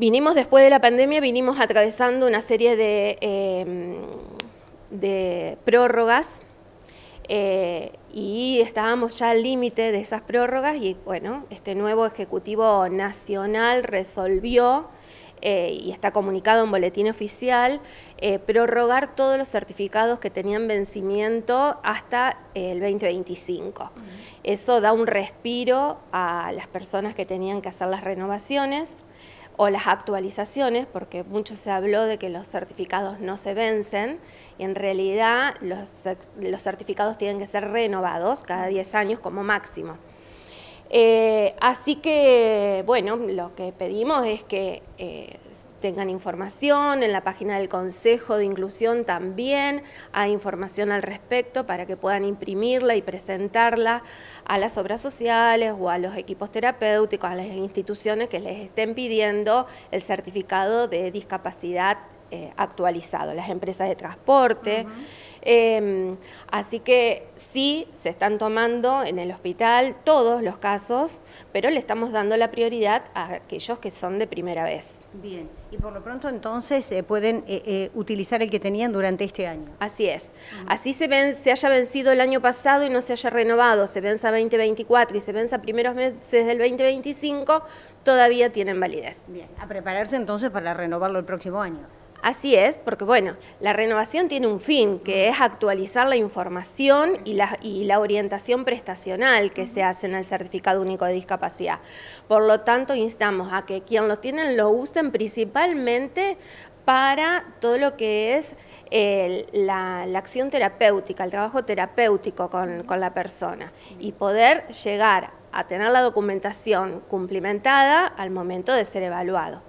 Vinimos después de la pandemia, vinimos atravesando una serie de, em, prórrogas eh, y estábamos ya al límite de esas prórrogas y bueno, este nuevo Ejecutivo Nacional resolvió eh, y está comunicado en boletín oficial, eh, prorrogar todos los certificados que tenían vencimiento hasta el 2025. Eso da un respiro a las personas que tenían que hacer las renovaciones o las actualizaciones, porque mucho se habló de que los certificados no se vencen, y en realidad los, los certificados tienen que ser renovados cada 10 años como máximo. Eh, así que, bueno, lo que pedimos es que eh, tengan información, en la página del Consejo de Inclusión también hay información al respecto para que puedan imprimirla y presentarla a las obras sociales o a los equipos terapéuticos, a las instituciones que les estén pidiendo el certificado de discapacidad eh, actualizado, las empresas de transporte. Em, así que sí, se están tomando en el hospital todos los casos, pero le estamos dando la prioridad a aquellos que son de primera vez. Bien, y por lo pronto entonces eh, pueden eh, eh, utilizar el que tenían durante este año. Así es. Así se, ven, se haya vencido el año pasado y no se haya renovado, se venza 2024 y se venza primeros meses del 2025, todavía tienen validez. Bien, a prepararse entonces para renovarlo el próximo año. Así es, porque bueno, la renovación tiene un fin, que es actualizar la información y la, y la orientación prestacional que se hace en el Certificado Único de Discapacidad. Por lo tanto, instamos a que quien lo tienen lo usen principalmente para todo lo que es la, acción terapéutica, el trabajo terapéutico con, con la persona y poder llegar a tener la documentación cumplimentada al momento de ser evaluado.